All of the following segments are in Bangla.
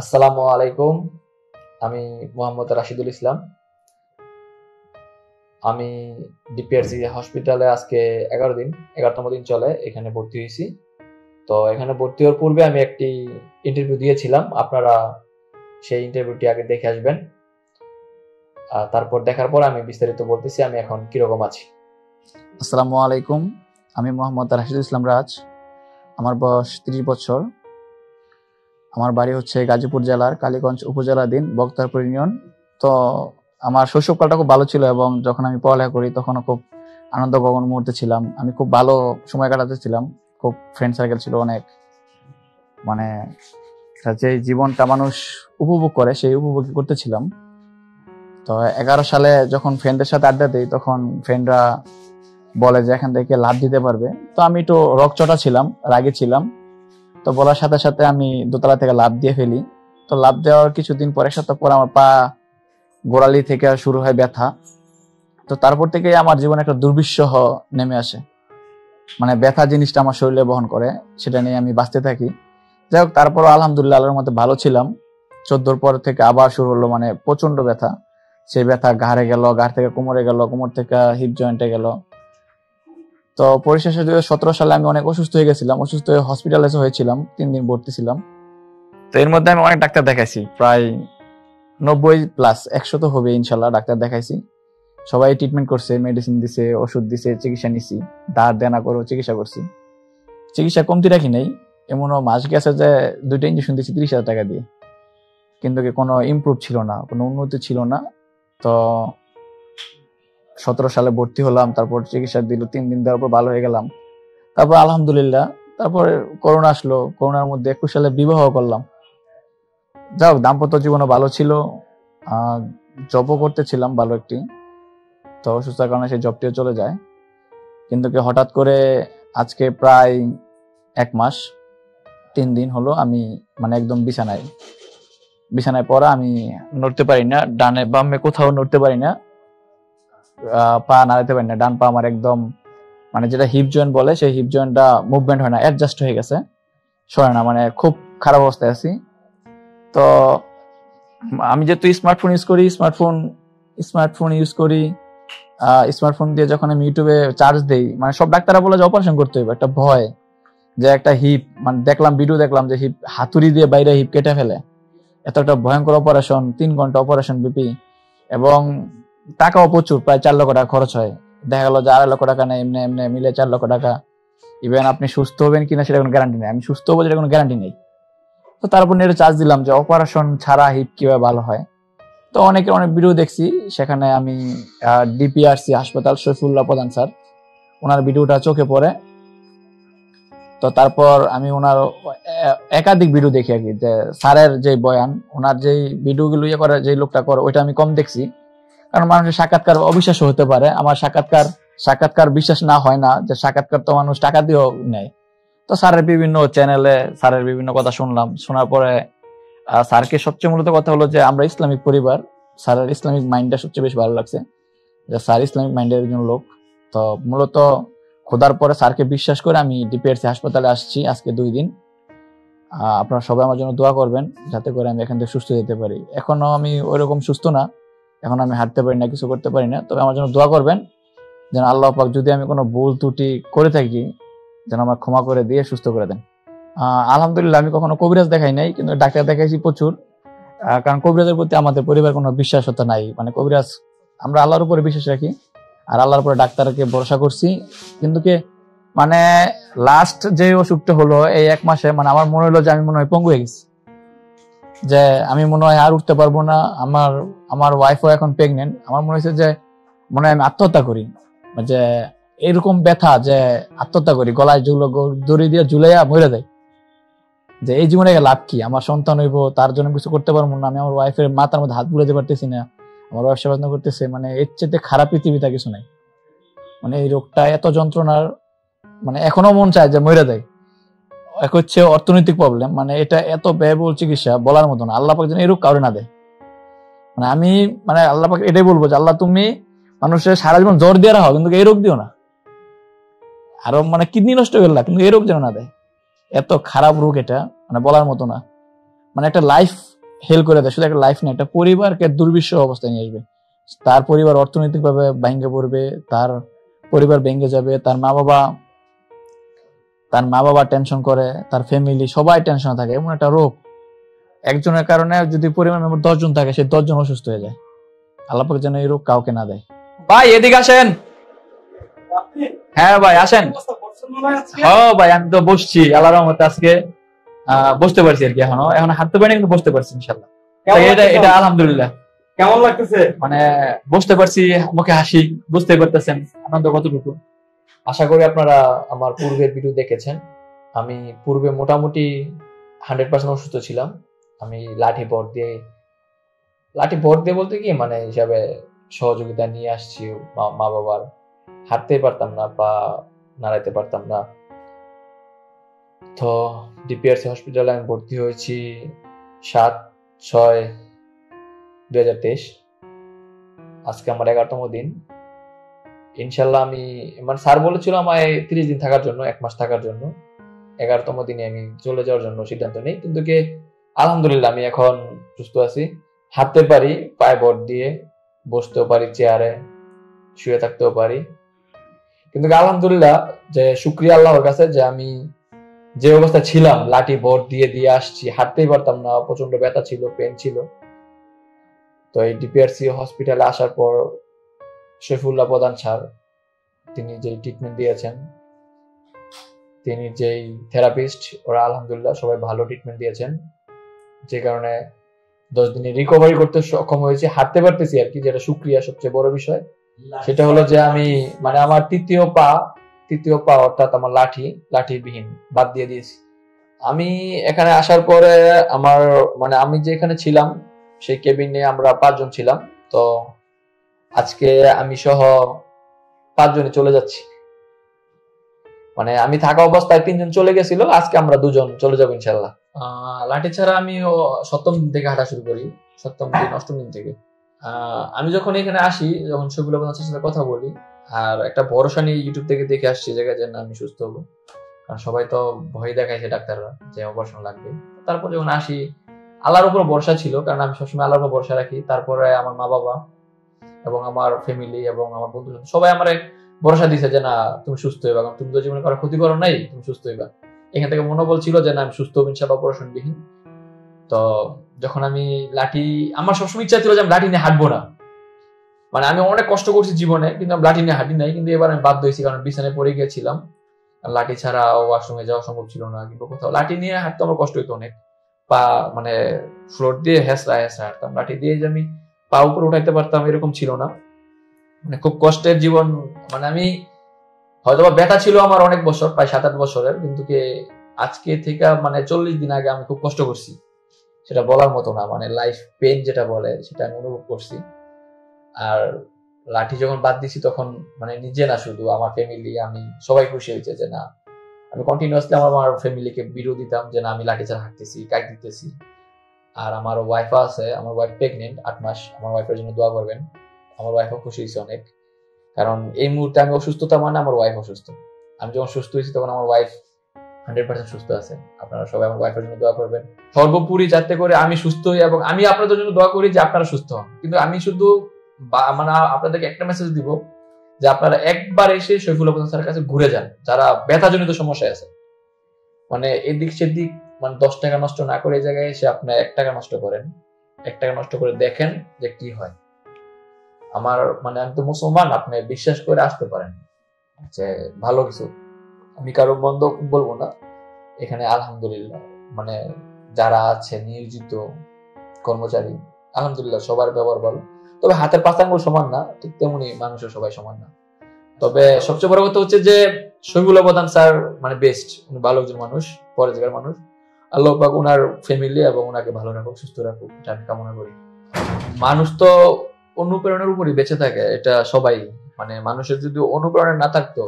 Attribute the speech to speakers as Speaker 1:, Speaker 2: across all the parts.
Speaker 1: আসসালামু আলাইকুম। আমি মোহাম্মদ রাশিদুল ইসলাম। আমি ডিপিআরসি হসপিটালে আজকে এগারো দিন, এগারোতম দিন চলে, এখানে ভর্তি হয়েছি। তো এখানে ভর্তি হওয়ার পূর্বে আমি একটি ইন্টারভিউ দিয়েছিলাম। আপনারা সেই ইন্টারভিউটি আগে দেখে আসবেন। তারপর দেখার পর আমি বিস্তারিত বলতেছি, আমি এখন কীরকম আছি।
Speaker 2: আসসালামু আলাইকুম। আমি মোহাম্মদ রাশিদুল ইসলাম রাজ। আমার বয়স ত্রিশ বছর। আমার বাড়ি হচ্ছে গাজীপুর জেলার কালীগঞ্জ উপজেলাধীন বক্তারপুর ইউনিয়ন। তো আমার শৈশবকালটা খুব ভালো ছিল এবং যখন আমি পড়ালেখা করি তখনও খুব আনন্দ গগন মুহূর্তে ছিলাম। আমি খুব ভালো সময় কাটাতে ছিলাম। খুব ফ্রেন্ড সার্কেল ছিল অনেক। মানে যে জীবনটা মানুষ উপভোগ করে সেই উপভোগ করতেছিলাম তো এগারো সালে যখন ফ্রেন্ডের সাথে আড্ডা দিই তখন ফ্রেন্ডরা বলে যে এখান থেকে লাভ দিতে পারবে। তো আমি একটু রকচটা ছিলাম, রাগে ছিলাম। তো বলার সাথে সাথে আমি দোতলা থেকে লাভ দিয়ে ফেলি। তো লাভ দেওয়ার কিছুদিন পরে সপ্তাহ পর আমার পা গোড়ালি থেকে শুরু হয় ব্যথা। তো তারপর থেকে আমার জীবনে একটা দুর্বিষহ নেমে আসে। মানে ব্যথা জিনিসটা আমার শরীরে বহন করে, সেটা নিয়ে আমি বাঁচতে থাকি। যাই হোক তারপর আলহামদুলিল্লাহ আল্লাহর মধ্যে ভালো ছিলাম। চোদ্দোর পর থেকে আবার শুরু হলো মানে প্রচণ্ড ব্যথা। সেই ব্যথা ঘাড়ে গেল, ঘাড় থেকে কোমরে গেল, কোমর থেকে হিপ জয়েন্টে গেল। তো পরিশেষে সতেরো সালে আমি অনেক অসুস্থ হয়ে গেছিলাম, অসুস্থ হয়ে হসপিটালে হয়েছিলাম, তিন দিন ভর্তি ছিলাম। তো এর মধ্যে আমি অনেক ডাক্তার দেখাইছি, প্রায় নব্বই প্লাস একশো তো হবে ইনশাল্লাহ ডাক্তার দেখাইছি। সবাই ট্রিটমেন্ট করছে মেডিসিন দিছে, ওষুধ দিছে, চিকিৎসা নিছি ধার দেনা করেও চিকিৎসা করছি। চিকিৎসা কমতি রাখি নাই, এমনও মাস গেছে যে দুইটা ইঞ্জেকশন দিছি তিরিশ হাজার টাকা দিয়ে। কিন্তু কোনো ইমপ্রুভ ছিল না, কোনো উন্নতি ছিল না। তো সতেরো সালে ভর্তি হলাম, তারপর চিকিৎসা দিল, তিন দিন দেওয়ার পর ভালো হয়ে গেলাম। তারপর আলহামদুলিল্লাহ, তারপরে করোনা আসলো, করোনার মধ্যে একুশ সালে বিবাহ করলাম। যাও দাম্পত্য জীবনও ভালো ছিল জবও করতেছিলাম ভালো একটি, তো অসুস্থতার কারণে সেই জবটিও চলে যায়। কিন্তু কি হঠাৎ করে আজকে প্রায় এক মাস, তিন দিন হলো আমি মানে একদম বিছানায় বিছানায় পড়া আমি নড়তে পারি না, ডানে বামে কোথাও নড়তে পারি না পা নাড়াতে পারি না, ডান পা আমার একদম মানে যেটা হিপ জয়েন্ট বলে, সেই হিপ জয়েন্টটা মুভমেন্ট হয় না অ্যাডজাস্ট হয়ে গেছে। সরে না মানে খুব খারাপ অবস্থায় আছি। তো, আমি যেহেতু স্মার্টফোন ইউজ করি স্মার্টফোন স্মার্টফোন ইউজ করি স্মার্টফোন দিয়ে যখন আমি ইউটিউবে চার্জ দেই মানে সব ডাক্তাররা বলে যে অপারেশন করতে হবে, একটা ভয়, যে একটা হিপ মানে দেখলাম ভিডিও দেখলাম যে হিপ হাতুড়ি দিয়ে বাইরে হিপ কেটে ফেলে। এত একটা ভয়ঙ্কর অপারেশন তিন ঘণ্টা অপারেশন বিপি এবং টাকাও প্রচুর, প্রায় চার লক্ষ টাকা খরচ হয়। দেখা গেল যে আড়াই লক্ষ টাকা নেই এমনি এমনি, মিলে চার লক্ষ টাকা। ইভেন আপনি সুস্থ হবেন কিনা সেটা কোনো গ্যারান্টি নেই। আমি সুস্থ হব সেটা কোনো গ্যারান্টি নেই। তো তারপর নেটে চার্জ দিলাম যে অপারেশন ছাড়া হিপ কীভাবে ভালো হয়। তো অনেকের অনেক ভিডিও দেখছি, সেখানে আমি ডিপিআরসি হাসপাতাল, শফিউল্লাহ প্রধান স্যার, ওনার ভিডিওটা চোখে পড়ে। তো তারপর আমি ওনার একাধিক ভিডিও দেখি আর কি, যে স্যারের যে বয়ান, ওনার যেই ভিডিওগুলো ইয়ে করে যে লোকটা করে, ওইটা আমি কম দেখছি। কারণ মানুষের সাক্ষাৎকার অবিশ্বাস হতে পারে, আমার সাক্ষাৎকার সাক্ষাৎকার বিশ্বাস না হয় না যে সাক্ষাৎকার তো মানুষ টাকা দিয়েও নেয়। তো স্যারের বিভিন্ন চ্যানেলে স্যারের বিভিন্ন কথা শুনলাম, শোনার পরে স্যারকে সবচেয়ে মূলত কথা হলো যে আমরা ইসলামিক পরিবার, স্যারের ইসলামিক মাইন্ডটা সবচেয়ে বেশি ভালো লাগছে। যে স্যার ইসলামিক মাইন্ডের একজন লোক। তো মূলত খোদার পরে স্যারকে বিশ্বাস করে আমি ডিপিআরসি হাসপাতালে আসছি আজকে দুই দিন। আপনারা সবাই আমার জন্য দোয়া করবেন, যাতে করে আমি এখান থেকে সুস্থ যেতে পারি। এখনও আমি ওইরকম সুস্থ না। এখন আমি হাঁটতে পারি না, কিছু করতে পারি না। তবে আমার জন্য দোয়া করবেন যেন আল্লাহ পাক যদি আমি কোনো ভুল ত্রুটি করে থাকি, যেন আমার ক্ষমা করে দিয়ে সুস্থ করে দেন। আলহামদুলিল্লাহ, আমি কখনো কবিরাজ দেখাই নাই, কিন্তু ডাক্তার দেখাইছি প্রচুর। কারণ কবিরাজের প্রতি আমাদের পরিবার কোনো বিশ্বাস বিশ্বাসতা নাই। মানে কবিরাজ, আমরা আল্লাহর উপরে বিশ্বাস রাখি, আর আল্লাহর উপরে ডাক্তারকে ভরসা করছি। কিন্তু কে মানে লাস্ট যে অসুখটা হলো এই এক মাসে মানে আমার মনে হলো যে আমি মনে হয় পঙ্গু হয়ে গেছি। যে আমি মনে হয় আর উঠতে পারব না, আমার আমার ওয়াইফও এখন প্রেগনেন্ট আমার মনে হয়েছে যে, মনে হয় আমি আত্মহত্যা করি। যে এরকম ব্যথা যে আত্মহত্যা করি, গলায় যেগুলো দড়ি দিয়ে ঝুলাইয়া মরে দেয় যে এই জীবনে লাভ কি? আমার সন্তান হইব, তার জন্য কিছু করতে পারব না, আমি আমার ওয়াইফের মাথার মধ্যে হাত বুলাতে পারতেছি না। আমার ওয়াইফ সেবা করতেছে মানে এর চেয়ে খারাপ পৃথিবীতে কিছু নাই। মানে এই রোগটা এত যন্ত্রণার মানে এখনও মন চায় যে মরে দেয় এক হচ্ছে অর্থনৈতিক প্রবলেম মানে এটা এত ব্যয়বহুল চিকিৎসা বলার মতো না। আল্লাহ পাক যেন এই রোগ কাউরে না দেয়। মানে আমি মানে আল্লাহ পাক এটাই বলব যে, আল্লাহ তুমি মানুষের সারা জীবন জ্বর দিয়ে রাখো, কিন্তু এই রোগ দিও না। আরও মানে কিডনি নষ্ট করলা কিন্তু এই রোগ যেন না দেয়। এত খারাপ রোগ এটা মানে বলার মতো না।
Speaker 3: মানে একটা লাইফ হেল করে দেয়, শুধু একটা লাইফ না, একটা পরিবারকে দুর্বিশ্ব অবস্থায় নিয়ে আসবে। তার পরিবার অর্থনৈতিকভাবে ভেঙে পড়বে, তার পরিবার ভেঙে যাবে, তার মা বাবা তার মা বাবা টেনশন করে তার ফ্যামিলি সবাই টেনশন থাকে এমন একটা রোগ। একজনের কারণে যদি মেম্বার দশজন থাকে সেই দশজন অসুস্থ হয়ে যায়। আল্লাপাক যেন এই রোগ কাউকে না দেয়। ভাই এদিকে আসেন। হ্যাঁ ভাই আসেন। হ্যাঁ ভাই আমি তো বসছি আল্লাহ রহমতে আজকে আহ, বসতে পারছি আর কি এখনও। এখন হাঁটতে পারিনি কিন্তু বসতে পারছি ইনশাল্লাহ এটা এটা আলহামদুলিল্লাহ।
Speaker 4: কেমন লাগতেছে?
Speaker 3: মানে বুঝতে পারছি মুখে হাসি বুঝতে পারতেছেন আনন্দ কতটুকু?
Speaker 2: আশা করি আপনারা আমার পূর্বের ভিডিও দেখেছেন। আমি পূর্বে মোটামুটি হান্ড্রেড পার্সেন্ট অসুস্থ ছিলাম। আমি লাঠি ভর দিয়ে, লাঠি ভর দিয়ে বলতে কি মানে হিসাবে সহযোগিতা নিয়ে আসছি মা- বাবার। হাঁটতে পারতাম না বা নাড়াইতে পারতাম না। তো ডিপিআরসি হসপিটালে আমি ভর্তি হয়েছি সাত ছয় দুই হাজার তেইশ। আজকে আমার এগারোতম দিন। ইনশাল্লাহ আমি মানে স্যার বলেছিল আমায় তিরিশ দিন থাকার জন্য, এক মাস থাকার জন্য। এগারোতম দিনে আমি চলে যাওয়ার জন্য সিদ্ধান্ত নেই। কিন্তু কি, আলহামদুলিল্লাহ আমি এখন সুস্থ আছি। হাঁটতে পারি, পায়ে বট দিয়ে বসতেও পারি, চেয়ারে শুয়ে থাকতেও পারি। কিন্তু আলহামদুলিল্লাহ যে শুক্রিয়া আল্লাহর কাছে যে আমি যে অবস্থা ছিলাম, লাঠি ভোট দিয়ে দিয়ে আসছি, হাঁটতেই পারতাম না প্রচণ্ড ব্যথা ছিল পেন ছিল। তো এই ডিপিআরসি হসপিটালে আসার পর শফিউল্লাহ প্রধান স্যার, তিনি যে ট্রিটমেন্ট দিয়েছেন, তিনি যেই থেরাপিস্ট ওরা আলহামদুলিল্লাহ সবাই ভালো ট্রিটমেন্ট দিয়েছেন। যে কারণে দশ দিনে রিকভারি করতে সক্ষম হয়েছে, হাঁটতে পারতেছি আর কি, যেটা সুক্রিয়া সবচেয়ে বড় বিষয়। সেটা হলো যে আমি মানে আমার তৃতীয় পা তৃতীয় পা অর্থাৎ আমার লাঠি, লাঠিবিহীন, বাদ দিয়ে দিয়েছি। আমি এখানে আসার পরে আমার মানে আমি যে এখানে ছিলাম, সেই কেবিনে আমরা পাঁচজন ছিলাম, তো আজকে আমি সহ পাঁচজনে চলে যাচ্ছি। মানে আমি থাকা অবস্থায় তিনজন চলে গেছিল, আজকে আমরা দুজন চলে যাব ইনশাল্লাহ লাঠি ছাড়া আমি সপ্তম দিন থেকে হাঁটা শুরু করি, সপ্তম দিন, অষ্টম দিন থেকে। আমি যখন এখানে আসি, যখন শফিউল আপনার সাথে কথা বলি, আর একটা ভরসা নিয়ে ইউটিউব থেকে দেখে আসছি জায়গায় যে না, আমি সুস্থ হব। কারণ সবাই তো ভয় দেখাইছে ডাক্তাররা যে, অপারেশন লাগবে। তারপর যখন আসি, আল্লাহর উপর ভরসা ছিল, কারণ আমি সবসময় আল্লাহর উপর ভরসা রাখি। তারপরে আমার মা বাবা এবং আমার ফ্যামিলি এবং আমার বন্ধু সবাই আমার ভরসা দিছে যে না, তুমি সুস্থ হইবা, কারণ তুমি তো জীবনে কারও ক্ষতি করো নাই, তুমি সুস্থ হইবা। এখান থেকে মনোবল ছিল যে না, আমি সুস্থ হব ইনশাল্লাহ অপারেশন বিহীন। তো যখন আমি লাঠি, আমার সবসময় ইচ্ছা ছিল যে আমি লাঠি নিয়ে হাঁটবো না। মানে আমি অনেক কষ্ট করছি জীবনে, কিন্তু আমি লাঠি নিয়ে হাঁটি নাই, কিন্তু এবার আমি বাধ্য হয়েছি, কারণ বিছানায় পড়ে গিয়েছিলাম। লাঠি ছাড়া ওয়াশরুমে যাওয়া সম্ভব ছিল না কিন্তু কোথাও। লাঠি নিয়ে হাঁটতে আমার কষ্ট হইতো অনেক। পা মানে ফ্লোর দিয়ে হেসরা হেসরা হাঁটতাম। লাঠি দিয়ে যে আমি পা উপরে উঠাইতে পারতাম, এরকম ছিল না। মানে খুব কষ্টের জীবন মানে আমি হয়তো বা ব্যথা ছিল আমার অনেক বছর, প্রায় সাত আট বছরের, কিন্তু কি আজকে থেকে মানে চল্লিশ দিন আগে আমি খুব কষ্ট করছি। সেটা বলার মতো না মানে লাইফ পেন যেটা বলে, সেটা আমি অনুভব করছি। আর লাঠি যখন বাদ দিছি তখন মানে নিজে না শুধু, আমার ফ্যামিলি আমি সবাই খুশি হয়েছে যে না, আমি কন্টিনিউয়াসলি আমার আমার ফ্যামিলিকে বিরো দিতাম যে না, আমি লাঠি ছাড়া হাঁটতেছি, কাক দিতেছি। আর আমার ওয়াইফ আছে, আমার ওয়াইফ প্রেগনেন্ট আট মাস, আমার ওয়াইফের জন্য দোয়া করবেন। আমার ওয়াইফও খুশি হয়েছে অনেক। কারণ এই মুহূর্তে আমি অসুস্থতা মানে আমার ওয়াইফ অসুস্থ। আমি যখন সুস্থ হয়েছি তখন আমার ওয়াইফ হান্ড্রেড পার্সেন্ট সুস্থ আছে। আপনারা সবাই আমার ওয়াইফের জন্য দোয়া করবেন। সর্বোপরি যাতে করে আমি সুস্থ হই এবং আমি আপনাদের জন্য দোয়া করি যে আপনারা সুস্থ হন। কিন্তু আমি শুধু মানে আপনাদেরকে একটা মেসেজ দিব যে আপনারা একবার এসে শৈফুল স্যারের কাছে ঘুরে যান, যারা ব্যথাজনিত সমস্যায় আছে। মানে এদিক সেদিক মানে দশ টাকা নষ্ট না করে এই জায়গায় এসে আপনি এক টাকা নষ্ট করেন। এক টাকা নষ্ট করে দেখেন যে কি হয়। আমার মানে আমি তো মুসলমান, আপনি বিশ্বাস করে আসতে পারেন। যে ভালো কিছু। আমি কারও বন্ধ বলব না। এখানে আলহামদুলিল্লাহ মানে যারা আছে, নিয়োজিত কর্মচারী, আলহামদুলিল্লাহ সবার ব্যবহার ভালো। তবে হাতের পাঁচ আঙ্গুল সমান না, ঠিক তেমনি মানুষও সবাই সমান না। তবে সবচেয়ে বড় কথা হচ্ছে যে শহীদুল প্রধান স্যার মানে বেস্ট উনি ভালো একজন মানুষ পরে জায়গার মানুষ। আল্লাহ পাক ওনার ফ্যামিলি এবং ওনাকে ভালো রাখুক, সুস্থ রাখুক এটা কামনা করি। মানুষ তো অনুপ্রেরণার উপরই বেঁচে থাকে, এটা সবাই। মানে মানুষের যদি অনুপ্রেরণা না থাকতো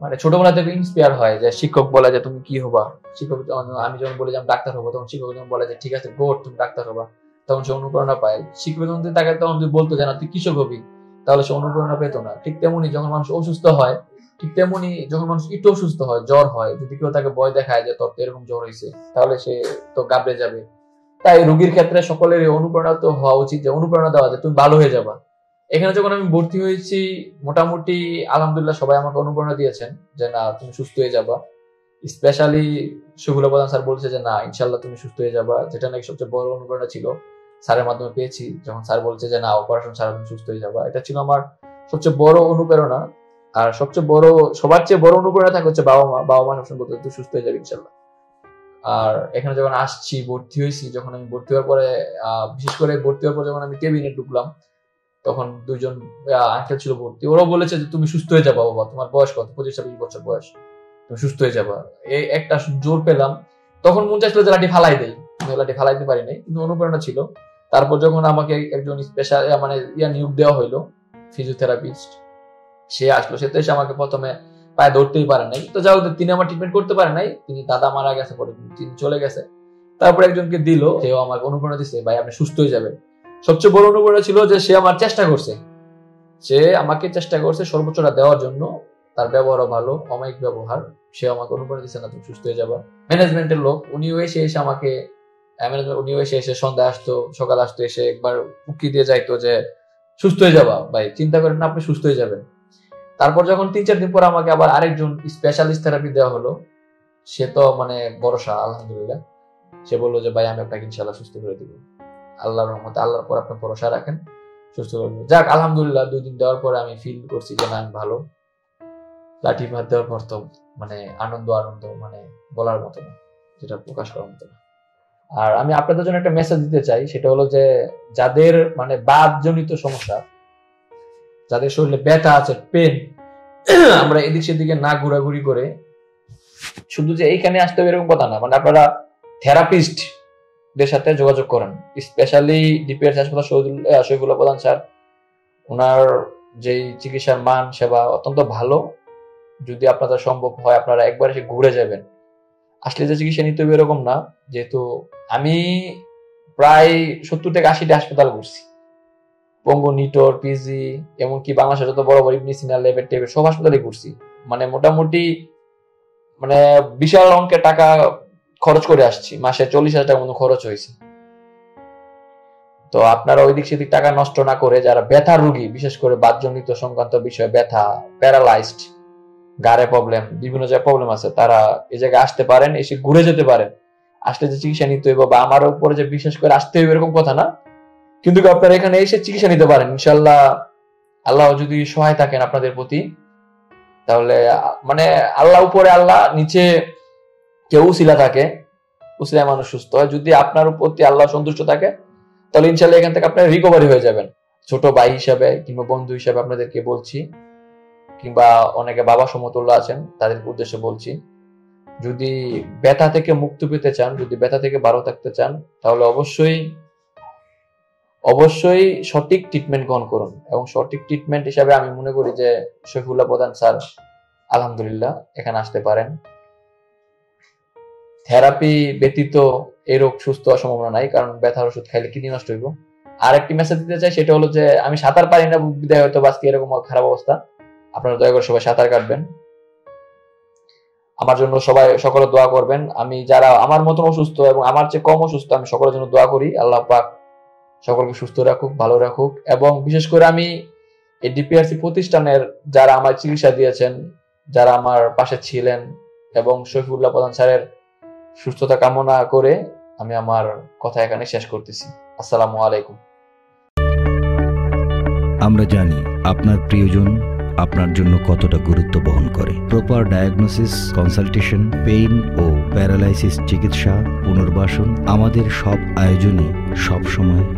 Speaker 2: মানে ছোটবেলা থেকে ইন্সপায়ার হয় যে শিক্ষক বলে যে তুমি কি হবা। শিক্ষক আমি যখন বলি যে আমি ডাক্তার হব, তখন শিক্ষক যখন বলে যে ঠিক আছে গোড তুমি ডাক্তার হবা। তখন সে অনুপ্রেরণা পায়। শিক্ষক যখন তাকে তখন বলতো যে না, তুই কৃষক হবি, তাহলে সে অনুপ্রেরণা পেতো না। ঠিক তেমনি যখন মানুষ অসুস্থ হয় ঠিক তেমনি যখন মানুষ একটু অসুস্থ হয়, জ্বর হয়, যদি কেউ তাকে ভয় দেখায় যে তোর এরকম জ্বর হয়েছে তাহলে সে তো গাবড়ে যাবে। তাই রোগীর ক্ষেত্রে সকলের অনুপ্রেরণা তো হওয়া উচিত, যে অনুপ্রেরণা দেওয়া, যে তুমি ভালো হয়ে যাবা। এখানে যখন আমি ভর্তি হয়েছি, মোটামুটি আলহামদুলিল্লাহ সবাই আমাকে অনুপ্রেরণা দিয়েছেন, যে না, তুমি সুস্থ হয়ে যাবা। স্পেশালি শফিউল্লাহ প্রধান স্যার বলছে যে, না ইনশাল্লাহ তুমি সুস্থ হয়ে যাবা। যেটা নাকি সবচেয়ে বড় অনুপ্রেরণা ছিল স্যারের মাধ্যমে পেয়েছি, যখন স্যার বলছে যে, না অপারেশন ছাড়া তুমি সুস্থ হয়ে যাবা। এটা ছিল আমার সবচেয়ে বড় অনুপ্রেরণা। আর সবচেয়ে বড়, সবার চেয়ে বড় অনুপ্রেরণা থাকে হচ্ছে বাবা মা বাবা মা সবসময় বলতে সুস্থ হয়ে যাবে ইনশাল্লাহ। আর এখানে যখন আসছি, ভর্তি হয়েছি, যখন আমি ভর্তি হওয়ার পরে বিশেষ করে ভর্তি হওয়ার পরে যখন আমি কেবিনে ঢুকলাম, তখন দুইজন আঙ্কেল ছিল ভর্তি। ওরাও বলেছে যে, তুমি সুস্থ হয়ে যাবা বাবা, তোমার বয়স কত? পঁচিশ, ছাব্বিশ বছর বয়স। তুমি সুস্থ হয়ে যাবা। এই একটা জোর পেলাম। তখন মন চাইছিল যে, লাঠি ফালাই দেই। লাঠি ফালাইতে পারি নাই, কিন্তু অনুপ্রেরণা ছিল। তারপর যখন আমাকে একজন স্পেশাল মানে ইয়া নিয়োগ দেওয়া হইল ফিজিওথেরাপিস্ট সে আসলো, সে তো এসে আমাকে প্রথমে পায়ে ধরতেই পারে নাই। তো যাও তিনি আমার ট্রিটমেন্ট করতে পারে নাই, তিনি দাদা মারা গেছে পরে, তিনি চলে গেছে। তারপর একজনকে দিল, সেও আমাকে অনুপ্রেরণা দিচ্ছে ভাই, আপনি সুস্থ হয়ে যাবেন। সবচেয়ে বড় অনুপ্রেরণা ছিল যে সে আমার চেষ্টা করছে। সে আমাকে চেষ্টা করছে সর্বোচ্চটা দেওয়ার জন্য, তার ব্যবহারও ভালো, অমায়িক ব্যবহার সে আমাকে অনুপ্রেরণা দিচ্ছে না, তুমি সুস্থ হয়ে যাবা। ম্যানেজমেন্টের লোক, উনিও এসে এসে আমাকে উনিও এসে এসে সন্ধ্যা আসতো, সকাল আসতো, এসে একবার উকি দিয়ে যাইতো যে, সুস্থ হয়ে যাবা, ভাই, চিন্তা করেন না, আপনি সুস্থ হয়ে যাবেন। তারপর যখন তিন চার দিন পর আমাকে আবার আরেকজন স্পেশালিস্ট থেরাপি দেওয়া হলো, সে তো মানে ভরসা, আলহামদুলিল্লাহ। সে বলল যে, ভাই, আমি আপনাকে ইনশাল্লাহ সুস্থ করে দিব। আল্লাহর রহমতে, আল্লাহর পর আপনি ভরসা রাখেন, সুস্থ করে দিব যাক, আলহামদুলিল্লাহ, দুই দিন দেওয়ার পরে আমি ফিল করছি যে, না, আমি ভালো। লাঠি ভাত দেওয়ার পর তো মানে আনন্দ আনন্দ মানে বলার মতো না, যেটা প্রকাশ করার মতো না। আর আমি আপনাদের জন্য একটা মেসেজ দিতে চাই, সেটা হলো যে, যাদের মানে বাদজনিত সমস্যা যাদের শরীরে ব্যথা আছে পেন আমরা এদিক সেদিকে না ঘোরাঘুরি করে শুধু যে এইখানে আসতে হবে এরকম কথা না মানে আপনারা থেরাপিস্ট দের সাথে যোগাযোগ করেন। স্পেশালি ডিপিএস হাসপাতাল শহীদুল আহ, শহীদুল্লাহ প্রধান স্যার ওনার যেই চিকিৎসার মান সেবা অত্যন্ত ভালো। যদি আপনাদের সম্ভব হয় আপনারা একবার এসে ঘুরে যাবেন। আসলে যে চিকিৎসা নিতে হবে এরকম না যেহেতু আমি প্রায় সত্তর থেকে আশিটা হাসপাতাল ঘুরছি। পঙ্গু, নিটোর, পিজি, এমনকি বাংলাদেশের যত বড় বড় ইবনি সিনা লেভেল টেবেল সব হাসপাতালে ঘুরছি। মানে মোটামুটি মানে বিশাল অঙ্কের টাকা খরচ করে আসছি। মাসে চল্লিশ হাজার টাকার মতো খরচ হয়েছে। তো আপনারা ওই দিক সেদিক টাকা নষ্ট না করে যারা ব্যথা রোগী, বিশেষ করে বাদজনিত সংক্রান্ত বিষয়ে ব্যথা, প্যারালাইজড, গাড়ে প্রবলেম, বিভিন্ন জায়গায় প্রবলেম আছে, তারা এই জায়গায় আসতে পারেন, এসে ঘুরে যেতে পারেন। আসলে যে চিকিৎসা নিতে হইব বা আমার উপরে যে বিশেষ করে আসতে হইব এরকম কথা না কিন্তু আপনারা এখানে এসে চিকিৎসা নিতে পারেন? ইনশাল্লাহ আল্লাহ যদি সহায় থাকেন আপনাদের প্রতি, তাহলে মানে আল্লাহ উপরে আল্লাহ, নিচে কেউ উসিলা থাকে, উসিলায় মানুষ সুস্থ হয়। যদি আপনার প্রতি আল্লাহ সন্তুষ্ট থাকে, তাহলে ইনশাল্লাহ এখান থেকে আপনার রিকভারি হয়ে যাবেন। ছোট ভাই হিসাবে কিংবা বন্ধু হিসাবে আপনাদেরকে বলছি, কিংবা অনেকে বাবা সমতুল্য আছেন, তাদের উদ্দেশ্যে বলছি, যদি ব্যথা থেকে মুক্তি পেতে চান, যদি ব্যথা থেকে ভালো থাকতে চান, তাহলে অবশ্যই অবশ্যই সঠিক ট্রিটমেন্ট গ্রহণ করুন এবং সঠিক ট্রিটমেন্ট হিসাবে আমি মনে করি যে শফিউল্লাহ প্রধান স্যার আলহামদুলিল্লাহ এখানে আসতে পারেন। থেরাপি ব্যতীত এই রোগ সুস্থ হওয়ার সম্ভাবনা নাই, কারণ ব্যথার ওষুধ খাইলে কিডনি নষ্ট হইব। আর একটি মেসেজ দিতে চাই, সেটা হলো যে আমি সাঁতার পারি না, বিদায় হয়তো বা আজকে এরকম খারাপ অবস্থা। আপনারা দয়া করে সবাই সাঁতার কাটবেন। আমার জন্য সবাই সকলে দোয়া করবেন। আমি যারা আমার মতন অসুস্থ এবং আমার চেয়ে কম অসুস্থ, আমি সকলের জন্য দোয়া করি। আল্লাহ পাক সকলকে সুস্থ রাখুক, ভালো রাখুক। এবং বিশেষ করে আমি এই ডিপিআরসি প্রতিষ্ঠানের যারা আমার চিকিৎসা দিয়েছেন, যারা আমার পাশে ছিলেন এবং শফিউল্লাহ প্রধান স্যারের সুস্থতা কামনা করে আমি আমার কথা এখানে শেষ করতেছি। আসসালামু আলাইকুম।
Speaker 4: আমরা জানি আপনার প্রিয়জন আপনার জন্য কতটা গুরুত্ব বহন করে। প্রপার ডায়াগনোসিস কনসালটেশন পেইন ও প্যারালাইসিস চিকিৎসা, পুনর্বাসন আমাদের সব আয়োজনই সবসময়